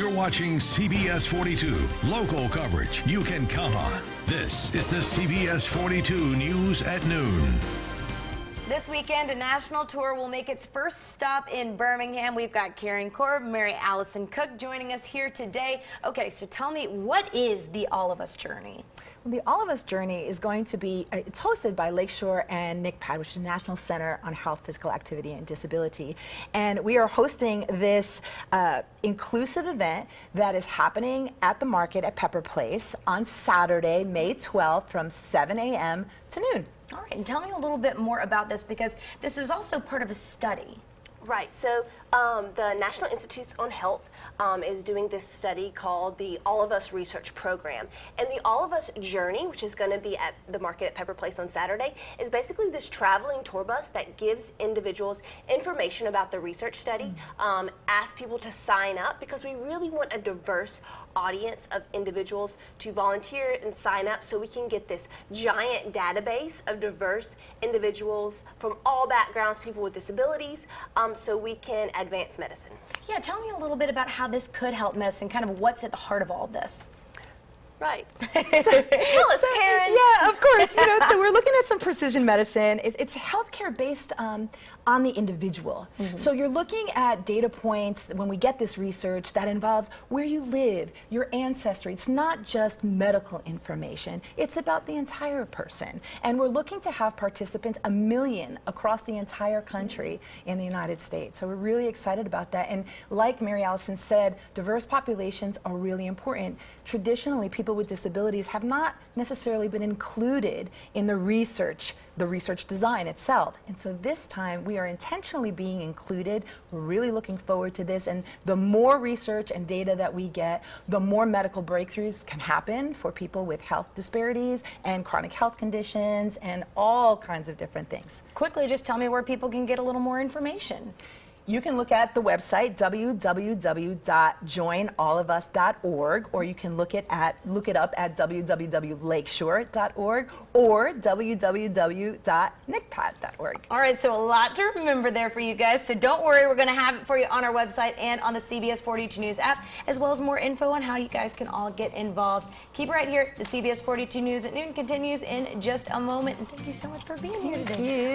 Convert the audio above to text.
You're watching CBS 42, local coverage you can count on. This is the CBS 42 News at Noon. This weekend, a national tour will make its first stop in Birmingham. We've got Karen Korb, Mary Allison Cook joining us here today. Okay, so tell me, what is the All of Us journey? The All of Us Journey is going to be, uh, it's hosted by Lakeshore and NCPAD, which is the National Center on Health, Physical Activity, and Disability. And we are hosting this uh, inclusive event that is happening at the market at Pepper Place on Saturday, May 12th from 7 a.m. to noon. All right, and tell me a little bit more about this because this is also part of a study. Right. So um, the National Institutes on Health um, is doing this study called the All of Us Research Program. And the All of Us Journey, which is going to be at the market at Pepper Place on Saturday, is basically this traveling tour bus that gives individuals information about the research study, mm-hmm. um, asks people to sign up because we really want a diverse audience of individuals to volunteer and sign up so we can get this giant database of diverse individuals from all backgrounds, people with disabilities, um, Um, so we can advance medicine. Yeah, tell me a little bit about how this could help medicine, kind of what's at the heart of all this. Right. so, tell us, Karen. Yeah, of course. You know, so we're looking at some precision medicine. It, it's healthcare based um, on the individual. Mm -hmm. So you're looking at data points when we get this research that involves where you live, your ancestry. It's not just medical information. It's about the entire person. And we're looking to have participants, a million across the entire country in the United States. So we're really excited about that. And like Mary Allison said, diverse populations are really important. Traditionally, people people with disabilities have not necessarily been included in the research, the research design itself. And so this time we are intentionally being included. We're really looking forward to this. And the more research and data that we get, the more medical breakthroughs can happen for people with health disparities and chronic health conditions and all kinds of different things. Quickly, just tell me where people can get a little more information you can look at the website www.joinallofus.org or you can look it at look it up at www.lakeshore.org or www.ncpad.org. All right, so a lot to remember there for you guys. So don't worry, we're going to have it for you on our website and on the CBS 42 News app, as well as more info on how you guys can all get involved. Keep it right here. The CBS 42 News at noon continues in just a moment. And thank you so much for being here today.